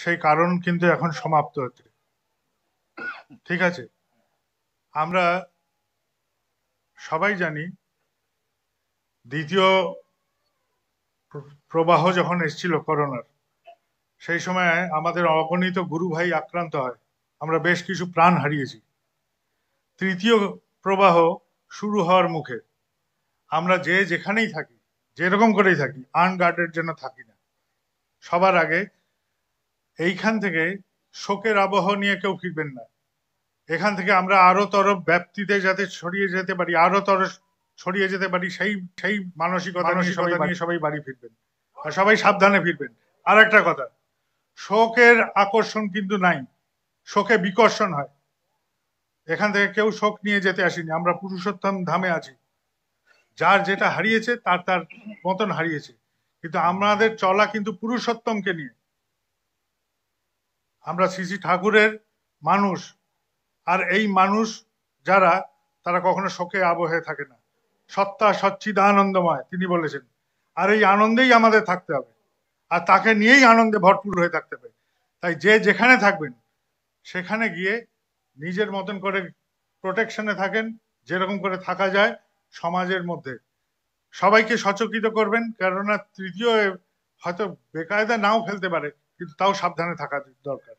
সেই কারণ কিন্তু এখন সমাপ্ত হচ্ছে ঠিক আছে? আমরা সবাই জানি, দ্বিতীয় প্র- প্রবাহ যখন এসেছিল করোনার, সেই সময় আমাদের অগণিত গুরু ভাই আক্রান্ত হয়। আমরা বেশ কিছু প্রাণ হারিয়েছি। তৃতীয় প্রবাহ শুরু হওয়ার মুখে আমরা যে যেখানেই থাকি, যেরকম করেই থাকি আনগার্ডের জন্য থাকি না, সবার আগে এইখান থেকে শোকের আবহ নিয়ে কেউ ফিরবেন না। এখান থেকে আমরা আরও তর ব্যাপ্তিতে যাতে ছড়িয়ে যেতে পারি আরও তর ছড়িয়ে যেতে পারি সেই সেই মানসিকতা সবাই নিয়ে সবাই বাড়ি ফিরবেন। আর সবাই সাবধানে ফিরবেন। আর একটা কথা শোকের আকর্ষণ কিন্তু নাই শোকে বিকর্ষণ হয়। এখান থেকে কেউ শোক নিয়ে যেতে আসেনি আমরা পুরুষোত্তম ধামে আছি। যার যেটা হারিয়েছে তার তার মতন হারিয়েছে। কিন্তু আমাদের চলা কিন্তু পুরুষোত্তমকে নিয়ে। আমরা শ্রী শ্রী ঠাকুরের মানুষ। আর এই মানুষ যারা, তারা কখনো শোকে আবহে থাকে না। সত্তা সচ্চিদানন্দময়, তিনি বলেছেন। আর এই আনন্দেই আমাদের থাকতে হবে। আর তাকে নিয়েই আনন্দে ভরপুর হয়ে থাকতে হবে। তাই যে যেখানে থাকবেন, সেখানে গিয়ে নিজের মতন করে প্রোটেকশনে থাকেন, যেরকম করে থাকা যায় সমাজের মধ্যে। সবাইকে সচকিত করবেন, কেননা তৃতীয় হয়তো বেকায়দা নাও ফেলতে পারে, কিন্তু তাও সাবধানে থাকা দরকার।